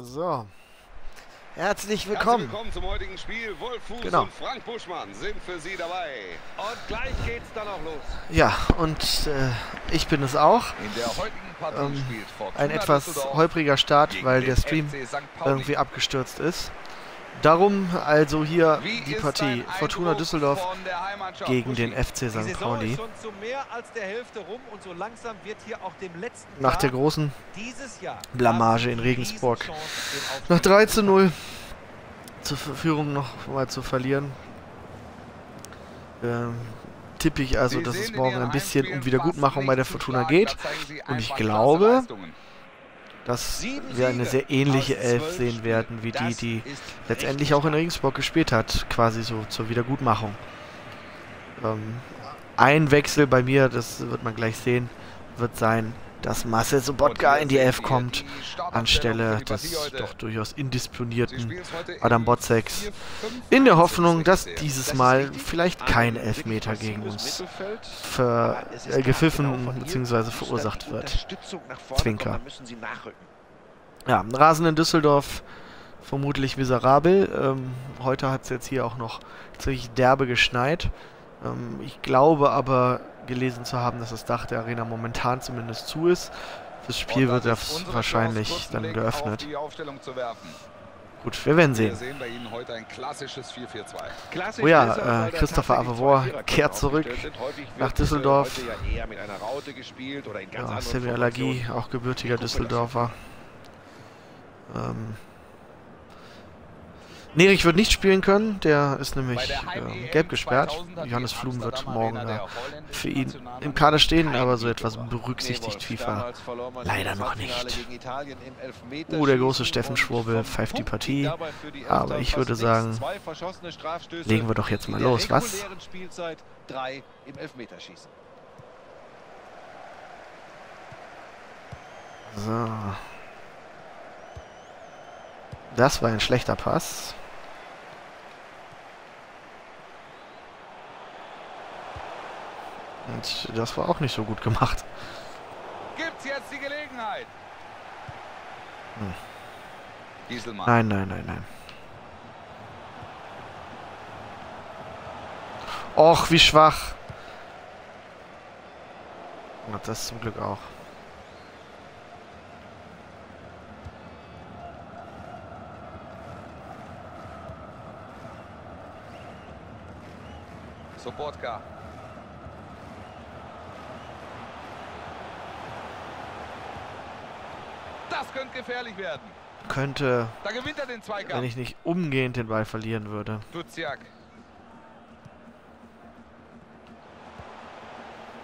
So. Herzlich willkommen. Herzlich willkommen zum heutigen Spiel. Wolf Fuß Genau. und Frank Buschmann sind für Sie dabei. Und gleich geht's dann auch los. Ja, und äh, ich bin es auch. In der heutigen Partie Ähm, spielt Fortuna Ein etwas holpriger Start, weil der Stream irgendwie abgestürzt ist. Darum also hier Wie die Partie Fortuna Düsseldorf gegen den FC St. Pauli. so Nach der großen Blamage in Regensburg. Nach 3 zu zu 0 zur Verführung noch mal zu verlieren. Ähm, tippe ich also, dass es morgen ein bisschen um Wiedergutmachung bei der Fortuna geht. Und ich glaube. Dass wir eine sehr ähnliche Elf sehen werden, wie die, die letztendlich auch in. Regensburg gespielt hat, quasi so zur Wiedergutmachung. Ähm, ein Wechsel bei mir, das wird man gleich sehen, wird sein, dass Marcel Sobotka in die Elf kommt, anstelle des doch durchaus indisponierten Adam Botzeks. 4-5-1 In der Hoffnung, dass dieses Mal vielleicht Ein kein Elfmeter gegen uns ver äh, gepfiffen genau bzw. verursacht wird. Zwinker. Ja, Rasen in Düsseldorf vermutlich miserabel. Ähm, heute hat es jetzt hier auch noch ziemlich derbe geschneit. Ähm, ich glaube aber gelesen zu haben, dass das Dach der Arena momentan zumindest zu ist. Fürs Spiel wird das das unsere wahrscheinlich Chance, dann geöffnet. Auf. Gut, wir werden Wir sehen. sehen bei Ihnen heute ein klassisches 4-4-2. Klassisch Oh ja, er, äh, Christopher Viererketten kehrt zurück nach wird Düsseldorf. ja Ja, Semi Allergie, auch gebürtiger Düsseldorfer. Ähm, Nerich wird nicht spielen können, der ist nämlich Heim-EM gelb gesperrt. 2000 hat die Johannes Flum wird morgen holländischen für ihn im Kader stehen, aber so etwas berücksichtigt FIFA. leider noch nicht. Oh, der große Steffen Schwurbel pfeift die Partie. Aber ich würde sagen, legen wir doch jetzt mal los, was? So. Das war ein schlechter Pass. Und das war auch nicht so gut gemacht. Gibt's jetzt die Gelegenheit? Hm. Gieselmann. Nein, nein, nein, nein. Och, wie schwach. Und das zum Glück auch. Sobotka. Das könnte gefährlich werden. Könnte, wenn ich nicht umgehend den Ball verlieren würde. Duziak.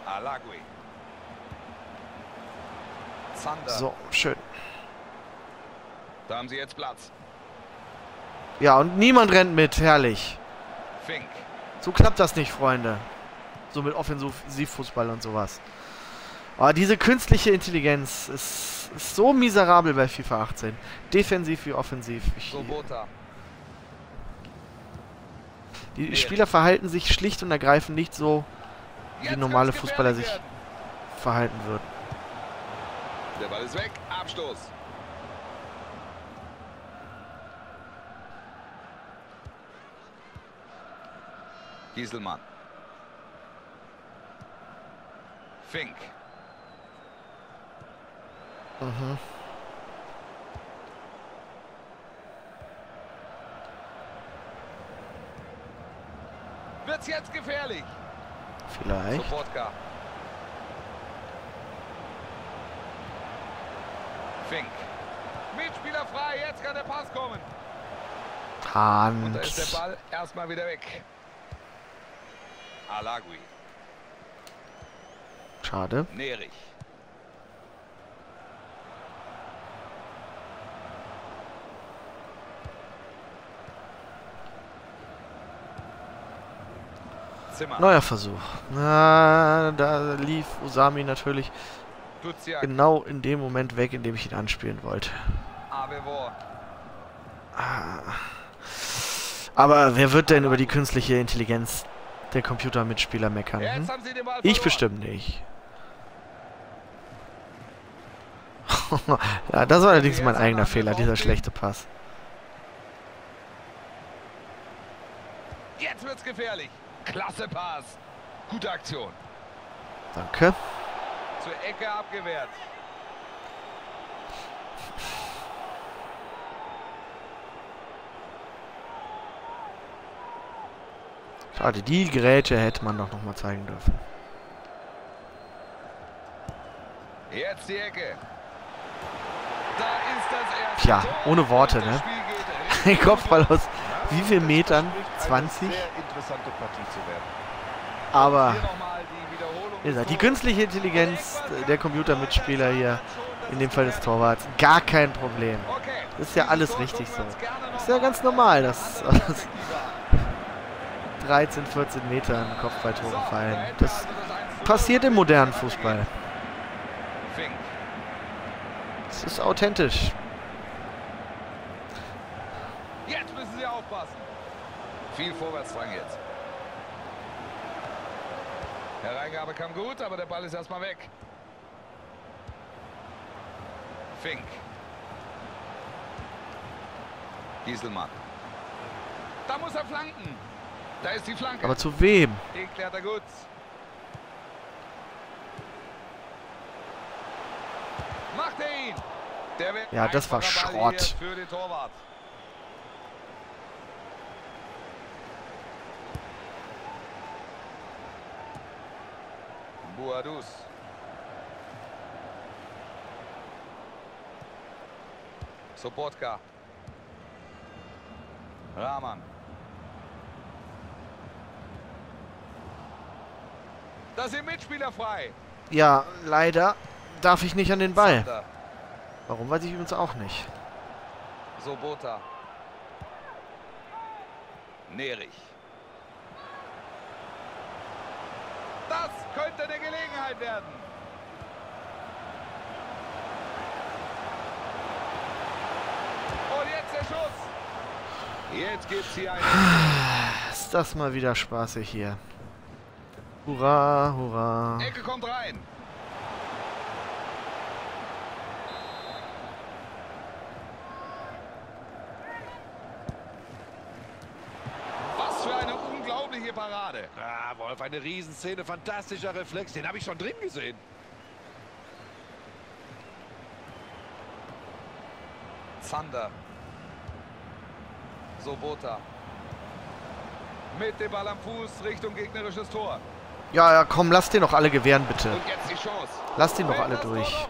Alagui. Zander. So, schön. Da haben sie jetzt Platz. Ja, und niemand rennt mit. Herrlich. Fink. So klappt das nicht, Freunde. So mit Offensivfußball und sowas. Aber diese künstliche Intelligenz ist, ist so miserabel bei FIFA 18. Defensiv wie offensiv. Ich, die. Spieler verhalten sich schlicht und ergreifend nicht so, wie normale Fußballer sich verhalten würden. Der Ball ist weg. Abstoß. Gieselmann. Fink. Mhm. Wird's jetzt gefährlich? Vielleicht. Sobotka. Fink. Mitspieler frei, jetzt kann der Pass kommen. Und da ist der. Ball erstmal wieder weg. Alagui. Schade. Nerich. Neuer Versuch. Na, da lief Usami natürlich genau in dem Moment weg, in dem ich ihn anspielen wollte. Ah. Aber wer wird denn über die künstliche Intelligenz der Computermitspieler meckern? Hm? Ich bestimmt nicht. ja, das war allerdings mein eigener Fehler, dieser schlechte Pass. Jetzt wird's gefährlich. Klasse Pass. Gute Aktion. Danke. Zur Ecke abgewehrt. Schade, die Geräte hätte man doch noch mal zeigen dürfen. Jetzt die Ecke. Da ist das erste. Tja, ohne Worte, ne? Ein Kopfball aus wie viel Metern? 20? Aber die künstliche Intelligenz der Computermitspieler hier, in dem Fall des Torwarts, gar kein Problem. Das ist ja alles richtig so. Das ist ja ganz normal, dass aus 13, 14 Metern Kopfballtore fallen. Das passiert im modernen Fußball. Das ist authentisch. Jetzt müssen sie aufpassen. Viel Vorwärtsdrang jetzt. Der Reingabe kam gut, aber der Ball ist erstmal weg. Fink. Gieselmann. Da muss er flanken. Da ist die Flanke. Aber zu wem? Den klärt er gut. Macht er ihn. ja, das war Schrott. Für den Torwart. Buadus. Sobotka. Rahman. Da sind Mitspieler frei. Ja, leider darf ich nicht an den Ball. Sander. Warum, weiß ich übrigens auch nicht. Sobota. Nerich. Das könnte werden. Und jetzt der Schuss. Jetzt gibt's hier einen. Ist das mal wieder spaßig hier. Hurra, hurra. Ecke kommt rein. Parade. Ah, Wolf, eine Riesenszene, fantastischer Reflex. Den habe ich schon drin gesehen. Zander. Sobota. Mit dem Ball am Fuß Richtung gegnerisches Tor. Ja, ja, komm, lass den doch alle gewähren, bitte. Und jetzt die Chance. Lass den doch alle durch.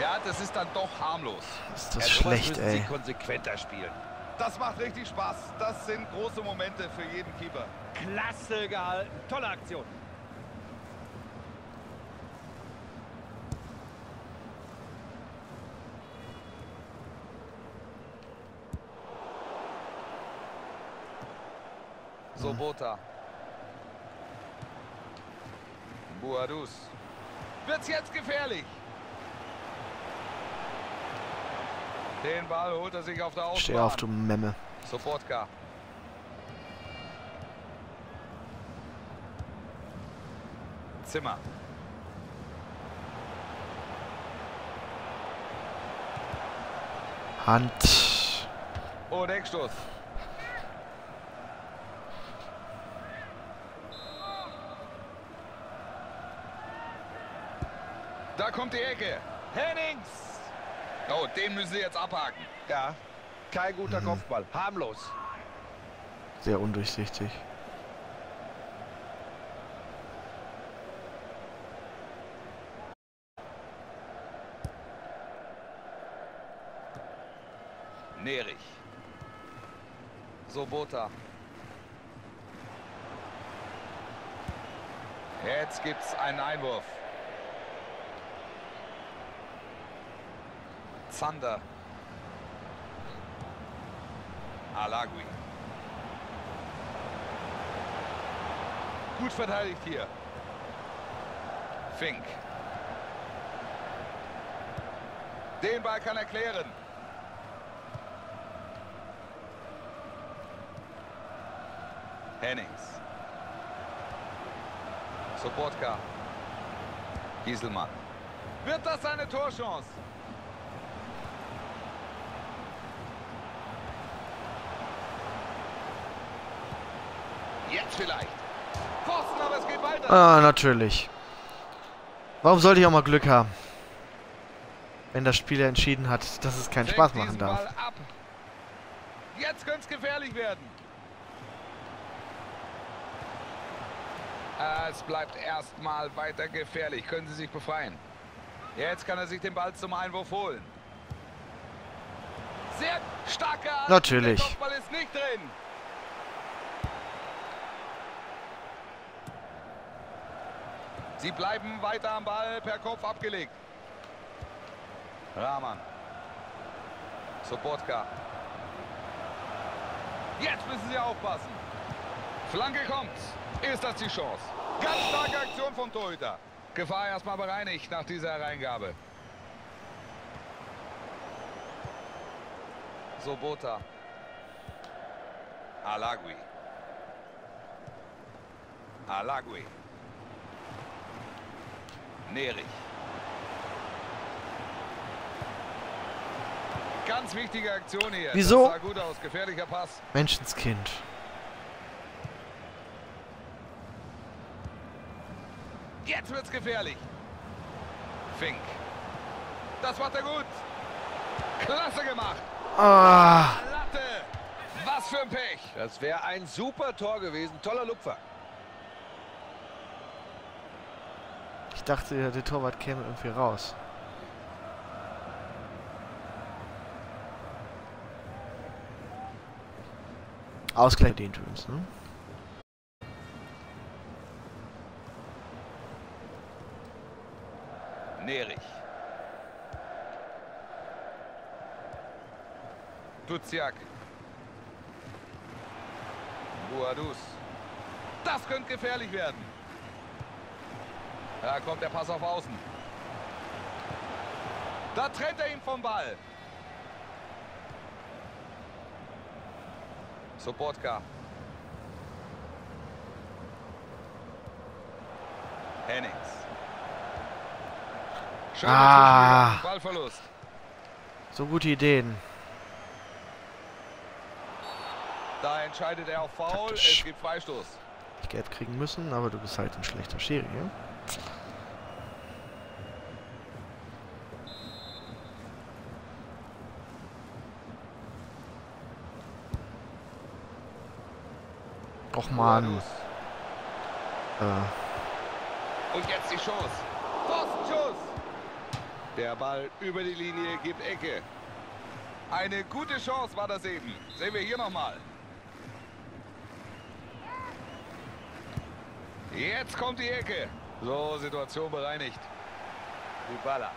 Ja, das ist dann doch harmlos. Ist das ja, schlecht, ey. Sie konsequenter spielen. Das macht richtig Spaß. Das sind große Momente für jeden Keeper. Klasse gehalten. Tolle Aktion. Sobota. Buadus. Wird's jetzt gefährlich? Den Ball holt er sich auf der Außenbahn. Steh auf, du Memme. Sofortka. Zimmer. Hand. Oh, Eckstoß. Da kommt die Ecke. Hennings. Oh, den müssen sie jetzt abhaken. Ja, kein guter mhm. Kopfball. Harmlos. Sehr undurchsichtig. Nerich. Sobota. Jetzt gibt's einen Einwurf. Zander. Alagui. Gut verteidigt hier. Fink. Den Ball kann er klären. Hennings. Sobotka. Gieselmann. Wird das eine Torchance? Jetzt vielleicht. Pfosten, aber es geht weiter. Ah, natürlich. Warum sollte ich auch mal Glück haben? Wenn der Spieler entschieden hat, dass es keinen Spaß machen darf. Jetzt könnte es gefährlich werden. Es bleibt erstmal weiter gefährlich. Können Sie sich befreien. Jetzt kann er sich den Ball zum Einwurf holen. Sehr starke Hand. Natürlich. Der Kopfball ist nicht drin. Sie bleiben weiter am Ball, per Kopf abgelegt. Rahman. Sobotka. Jetzt müssen sie aufpassen. Flanke kommt. Ist das die Chance? Ganz starke Aktion vom Torhüter. Gefahr erstmal bereinigt nach dieser Hereingabe. Sobota. Alagui. Alagui. Nerich. Ganz wichtige Aktion hier. Wieso? Das sah gut aus. Gefährlicher Pass. Menschenskind. Jetzt wird's gefährlich. Fink. Das macht er gut. Klasse gemacht. Ah. Latte. Was für ein Pech. Das wäre ein super Tor gewesen. Toller Lupfer. Dachte, der Torwart käme irgendwie raus. Ausgleich den Dreams, ne? Nerich. Duziak. Buadus. Das könnte gefährlich werden. Da kommt der Pass auf Außen. Da trennt er ihn vom Ball. Sobotka. Hennings. Schöner Ah. Ballverlust. So gute Ideen. Da entscheidet er auf Foul. Taktisch. Es gibt Freistoß. Ich Geld kriegen müssen, aber du bist halt ein schlechter Schiri, ja? Och man. Buadus. Äh, Und jetzt die Chance. Postenschuss. Der Ball über die Linie gibt Ecke. Eine gute Chance war das eben. Sehen wir hier nochmal. Jetzt kommt die Ecke. So, Situation bereinigt. Dybala.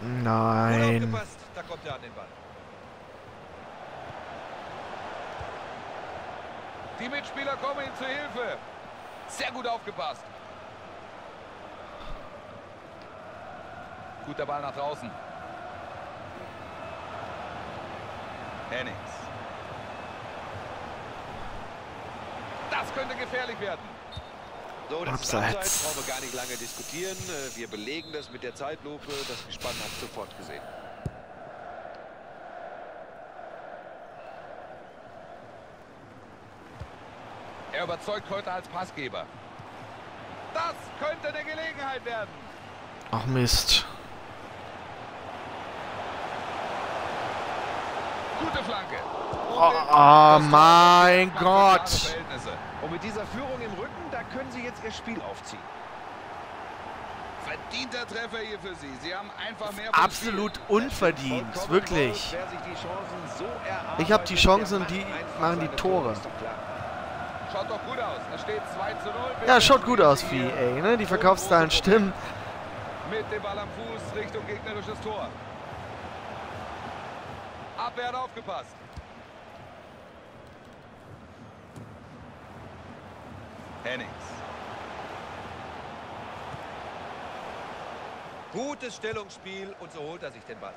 Nein. Da kommt er an den Ball. Die Mitspieler kommen ihm zu Hilfe. Sehr gut aufgepasst. Guter Ball nach draußen. Hennings. Das könnte gefährlich werden. So, das ist Abseits. Abseits. Brauchen wir gar nicht lange diskutieren. Äh, Wir belegen das mit der Zeitlupe. Das Gespann hat sofort gesehen. Er überzeugt heute als Passgeber. Das könnte eine Gelegenheit werden. Ach Mist. Gute Flanke. Oh, oh mein Gott. Und mit dieser Führung im Rücken, da können sie jetzt ihr Spiel aufziehen. Verdienter Treffer hier für Sie. Sie haben einfach mehr Absolut unverdient, wirklich. Ich hab die Chancen, die machen die Tore. ist doch klar. Spiel. Schaut doch gut aus. Es steht 2 zu 0. Ja, schaut gut aus für EA, ne? Die Verkaufszahlen stimmen. Mit dem Ball am Fuß Richtung gegnerisches Tor. Abwehr hat aufgepasst. Hennings. Gutes Stellungsspiel und so holt er sich den Ball.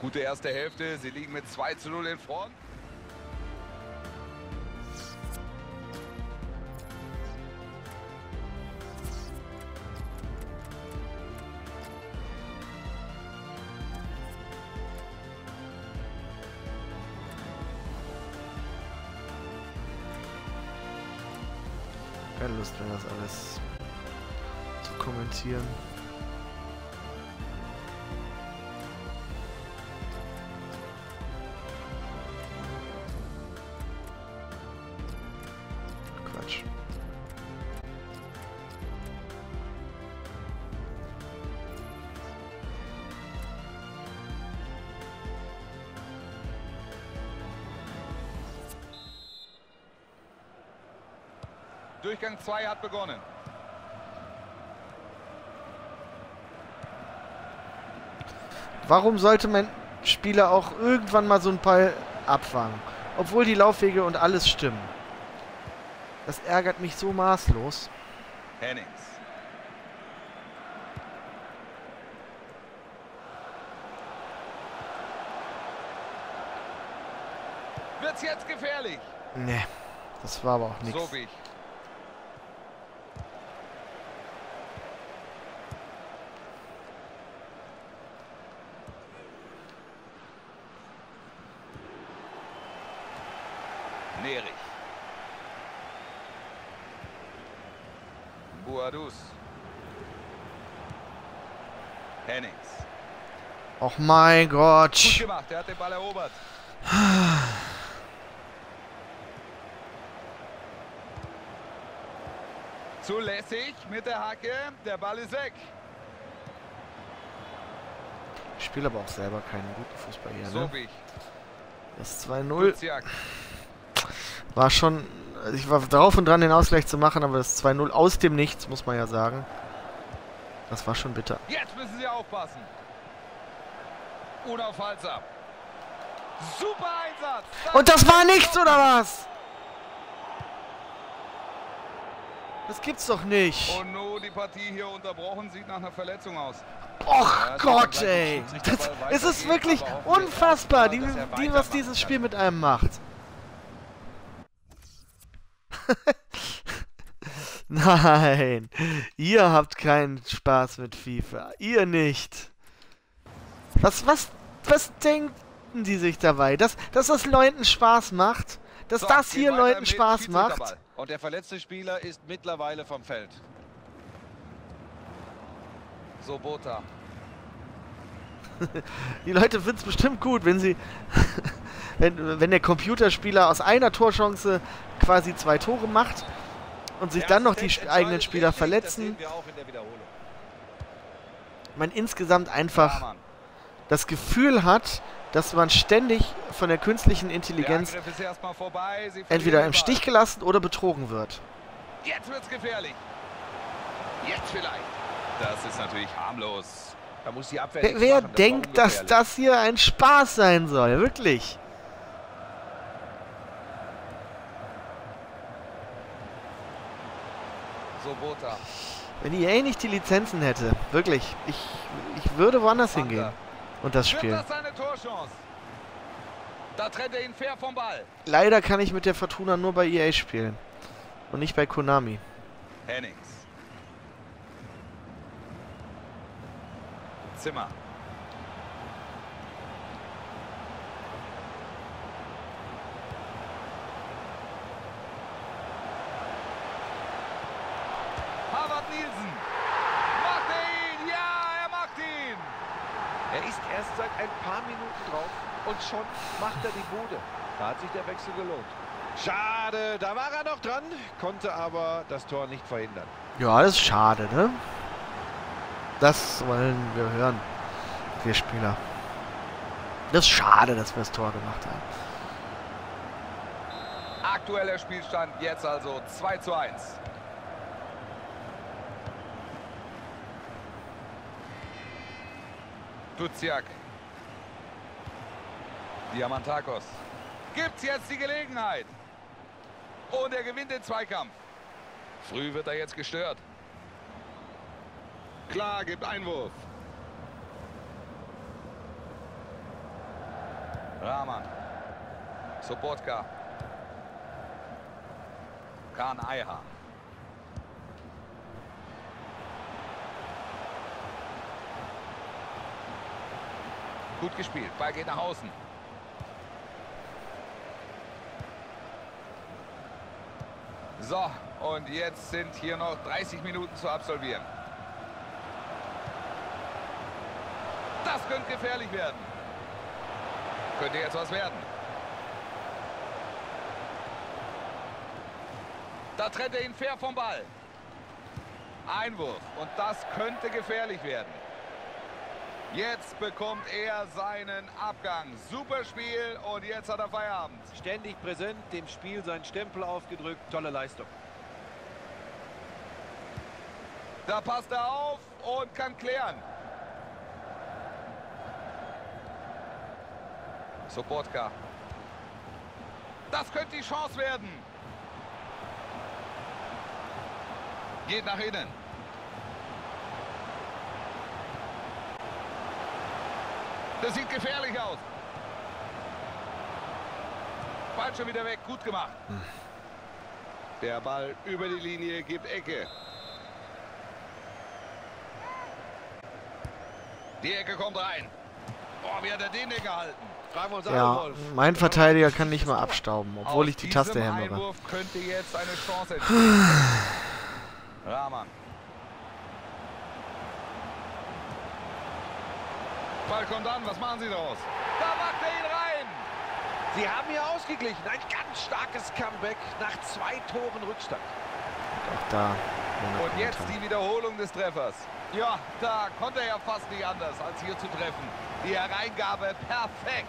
Gute erste Hälfte. Sie liegen mit 2 zu 0 in Front. Quatsch. Durchgang 2 hat begonnen. Warum sollte mein Spieler auch irgendwann mal so ein Ball abfangen? Obwohl die Laufwege und alles stimmen. Das ärgert mich so maßlos. Hennings. Wird's jetzt gefährlich? Nee, das war aber auch nichts. Sobich. Nerich. Buadus. Hennings. Och mein Gut Gott. gemacht, er hat den Ball erobert. Zulässig mit der Hacke. Der Ball ist weg. Ich spiele aber auch selber keinen guten Fußball hier, ne? Das 2-0 Duziak. war schon... also Ich war drauf und dran, den Ausgleich zu machen, aber das 2-0 aus dem Nichts, muss man ja sagen. Das war schon bitter. Jetzt müssen Sie aufpassen. Unaufhaltsam. Super Einsatz. Und das war nichts, oder was? Das gibt's doch nicht. Und nun die Partie hier unterbrochen. Sieht nach einer Verletzung aus. Och Ja, Gott, das ey. Das, es ist wirklich unfassbar, die, die, was dieses. Spiel mit einem macht. Nein, ihr habt keinen Spaß mit FIFA. Ihr nicht. Was, was, was denken die sich dabei? Dass, dass das Leuten Spaß macht? Dass So, das hier Leuten Spaß macht? Und der verletzte Spieler ist mittlerweile vom Feld. Sobota. Die Leute finden es bestimmt gut, wenn sie. wenn, wenn der Computerspieler aus einer Torchance quasi zwei Tore macht und sich dann noch die eigenen Spieler verletzen. Man insgesamt einfach das Gefühl hat, dass man ständig von der künstlichen Intelligenz entweder im. Stich gelassen oder betrogen wird. Jetzt wird's gefährlich. Jetzt vielleicht. Das ist natürlich harmlos. Da Wer, wer das denkt, dass das hier ein Spaß sein soll? Wirklich? Sobota. Wenn EA nicht die Lizenzen hätte, wirklich, ich, ich würde woanders Sander. hingehen und das spielen. das? Da trennt er ihn fair vom Ball. Leider kann ich mit der Fortuna nur bei EA spielen. Und nicht bei Konami. Hennings. Zimmer. Harvard Nielsen. Macht er ihn? Ja, er macht ihn. Er ist erst seit ein paar Minuten drauf und schon macht er die Bude. Da hat sich der Wechsel gelohnt. Schade, da war er noch dran, konnte aber das Tor nicht verhindern. Ja, das ist schade, ne? Das wollen wir hören, wir Spieler. Das ist schade, dass wir das Tor gemacht haben. Aktueller Spielstand jetzt also 2 zu 1. Duziak. Diamantakos. Gibt's jetzt die Gelegenheit. Und er gewinnt den Zweikampf. Früh wird er jetzt gestört. Klar, gibt Einwurf. Rahman. Sobotka. Kahn Eiha. Gut gespielt. Ball geht nach außen. So, und jetzt sind hier noch 30 Minuten zu absolvieren. Das könnte gefährlich werden. Könnte jetzt was werden. Da trennt er ihn fair vom Ball. Einwurf. Und das könnte gefährlich werden. Jetzt bekommt er seinen Abgang. Super Spiel und jetzt hat er Feierabend. Ständig präsent, dem Spiel seinen Stempel aufgedrückt. Tolle Leistung. Da passt er auf und kann klären. Sobotka. Das könnte die Chance werden. Geht nach innen. Das sieht gefährlich aus. Ball schon wieder weg. Gut gemacht. Der Ball über die Linie gibt Ecke. Die Ecke kommt rein. Boah, wie hat er den denn gehalten? Ja, mein Verteidiger kann nicht mal abstauben, obwohl ich die Taste hämmere. Einwurf könnte jetzt eine Chance entstehen. Rahman. Ball kommt an, was machen Sie daraus? Da macht er ihn rein! Sie haben hier ausgeglichen. Ein ganz starkes Comeback nach zwei Toren Rückstand. Auch da. Und jetzt die Wiederholung des Treffers. Ja, da konnte er ja fast nicht anders, als hier zu treffen. Die Hereingabe perfekt.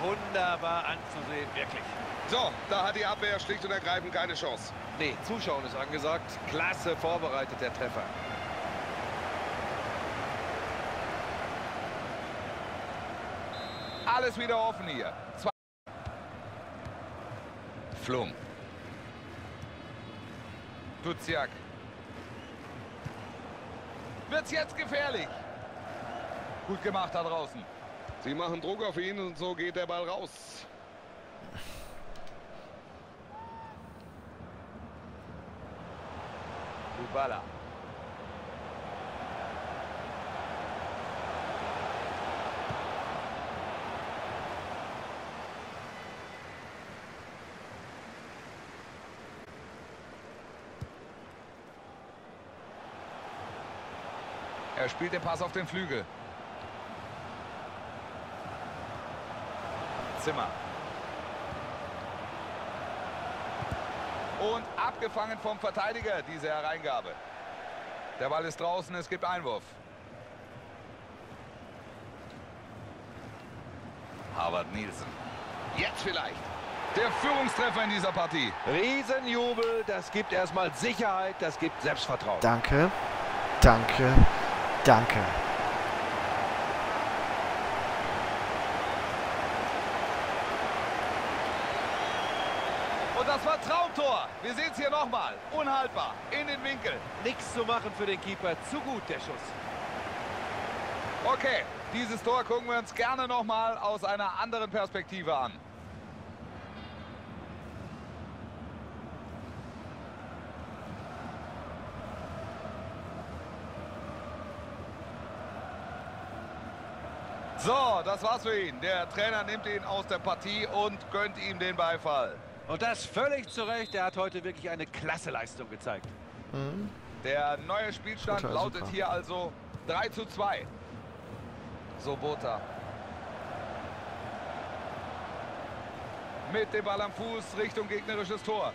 Wunderbar anzusehen, wirklich. So, da hat die Abwehr schlicht und ergreifend keine Chance. Nee, Zuschauen ist angesagt. Klasse vorbereitet, der Treffer. Alles wieder offen hier. Zwei Flum. Duziak. Wird's jetzt gefährlich. Gut gemacht da draußen. Sie machen Druck auf ihn und so geht der Ball raus. Kubala. Er spielt den Pass auf den Flügel. Zimmer. Und abgefangen vom Verteidiger diese Hereingabe. Der Ball ist draußen, es gibt Einwurf. Harvard Nielsen. Jetzt vielleicht. Der Führungstreffer in dieser Partie. Riesenjubel, das gibt erstmal Sicherheit, das gibt Selbstvertrauen. Danke. Danke. Danke. Und das war Traumtor. Wir sehen es hier nochmal. Unhaltbar. In den Winkel. Nichts zu machen für den Keeper, zu gut der Schuss. Okay, dieses Tor gucken wir uns gerne nochmal aus einer anderen Perspektive an. So, das war's für ihn. Der Trainer nimmt ihn aus der Partie und gönnt ihm den Beifall. Und das völlig zu Recht. Er hat heute wirklich eine klasse Leistung gezeigt. Der neue Spielstand Total lautet super. hier also 3 zu 2. Sobota. Mit dem Ball am Fuß Richtung gegnerisches Tor.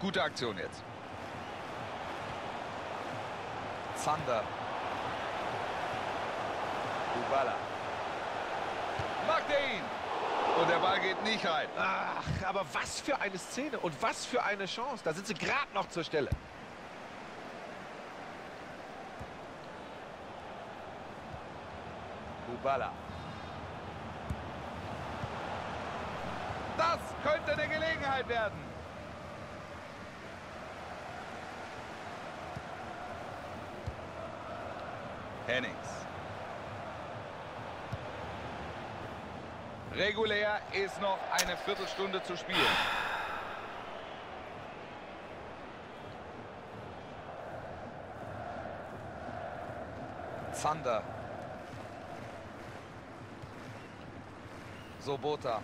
Gute Aktion jetzt. Zander. Kubala. Macht er ihn. Und der Ball geht nicht rein. Ach, aber was für eine Szene und was für eine Chance. Da sind sie gerade noch zur Stelle. Kubala. Das könnte eine Gelegenheit werden. Hennings. Regulär ist noch eine Viertelstunde zu spielen. Zander. Sobota.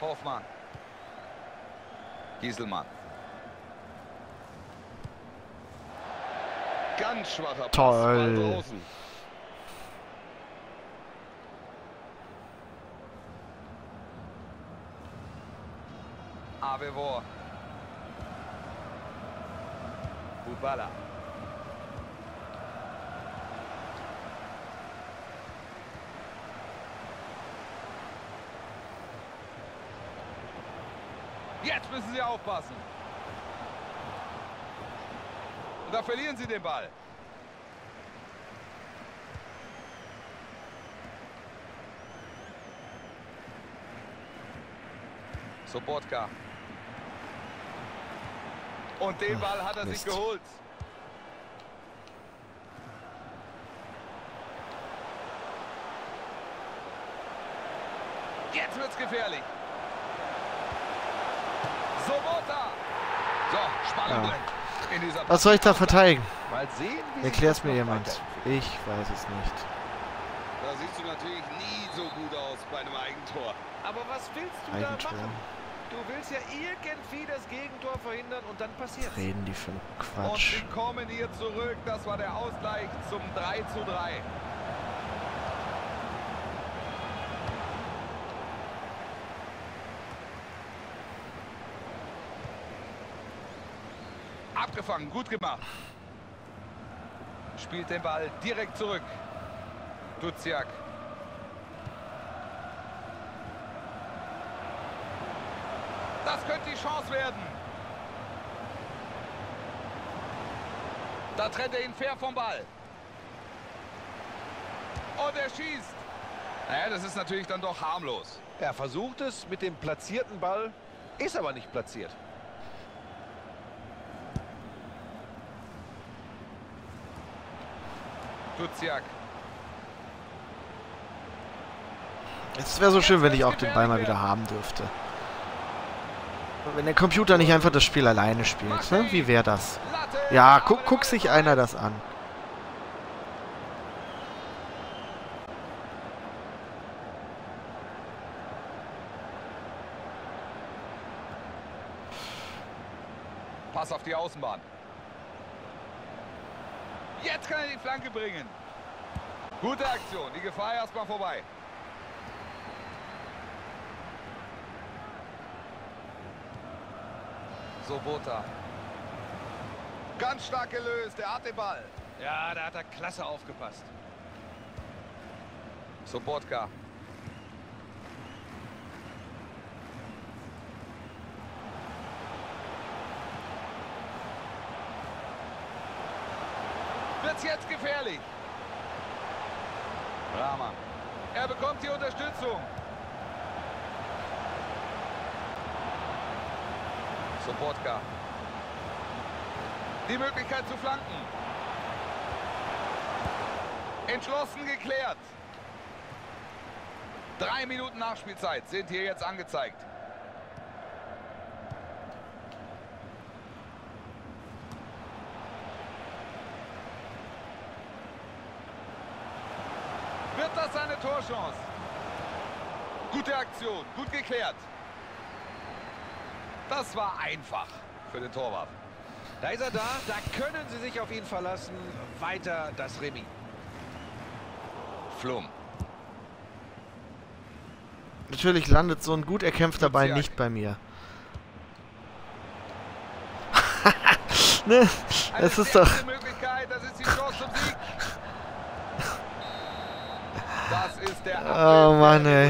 Hoffmann. Gieselmann. Ganz schwacher. Toll. Avevor. Bubala. Jetzt müssen sie aufpassen. Und da verlieren sie den Ball. Sobotka. Und den Ball hat er Mist. sich geholt. Jetzt wird's gefährlich. Sobota. So, Spannung Ja. drin. Was soll ich da verteidigen? Erklär's mir jemand. Ich weiß es nicht. Da siehst du natürlich nie so gut aus bei einem Eigentor. Aber was willst du da Eigentor. machen? Du willst ja irgendwie das Gegentor verhindern und dann passiert Reden die für Und Quatsch. sie kommen hier zurück. Das war der Ausgleich zum 3 zu 3. Abgefangen, gut gemacht. Spielt den Ball direkt zurück. Duziak. Das könnte die Chance werden. Da trennt er ihn fair vom Ball. Und er schießt. Naja, das ist natürlich dann doch harmlos. Er versucht es mit dem platzierten Ball, ist aber nicht platziert. Duziak. Es wäre so schön, wenn ich auch den Ball mal wieder haben dürfte. Wenn der Computer nicht einfach das Spiel alleine spielt, ne? Wie wäre das? Ja, guck, guck sich einer das an. Pass auf die Außenbahn. Jetzt kann er die Flanke bringen. Gute Aktion. Die Gefahr erstmal vorbei. Sobota. Ganz stark gelöst. Er hat den Ball. Ja, da hat er klasse aufgepasst. Sobotka. Wird's jetzt gefährlich? Rahman. Er bekommt die Unterstützung. Sobotka. Die Möglichkeit zu flanken. Entschlossen geklärt. Drei Minuten Nachspielzeit sind hier jetzt angezeigt. Wird das Torchance? Gute Aktion, gut geklärt. Das war einfach für den Torwart. Da ist er da, da können sie sich auf ihn verlassen. Weiter das Remis. Flum. Natürlich landet so ein gut erkämpfter Ball nicht bei mir. ne? Es ist doch... gute Möglichkeit, das ist die Chance zum Sieg. Das ist der Oh Mann, der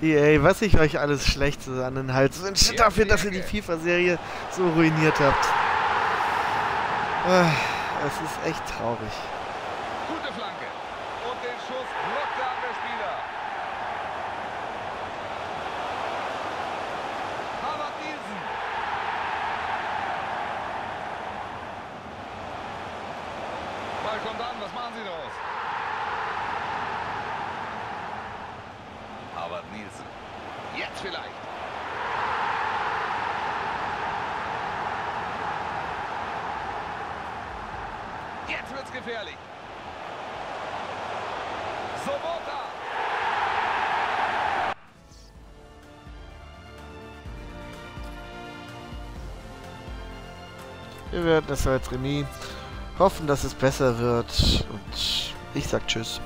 ey. EA, was ich euch alles Schlechtes an den Hals wünsche, dafür, dass ihr die. FIFA-Serie so ruiniert habt. Ah, Es ist echt traurig. Gute Flanke. Und den Schuss blockt der Abwehrspieler. Harvard Nielsen. kommt an. Was machen Sie daraus? Aber Nielsen. Jetzt vielleicht. Jetzt wird's gefährlich. Sobota. Wir werden es als Remis hoffen, dass es besser wird. Und ich sag Tschüss.